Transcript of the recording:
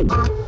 you